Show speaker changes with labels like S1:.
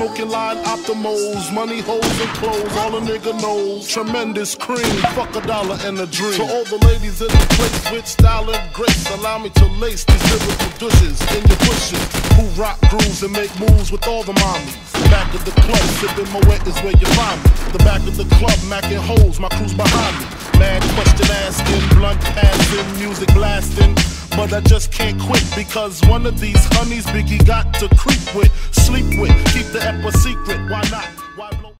S1: smoking line optimals, money holes and clothes, all a nigga knows. Tremendous cream, fuck a dollar and a dream. To all the ladies in the place with style and grace, allow me to lace these lyrical douches in your bushes. Who rock grooves and make moves with all the mommies. Back of the club, sipping my wet is where you find me. The back of the club, macking holes, my crew's behind me. Mad question asking, blunt passing, music blasting. But I just can't quit because one of these honeys Biggie got to creep with, sleep with, keep the ep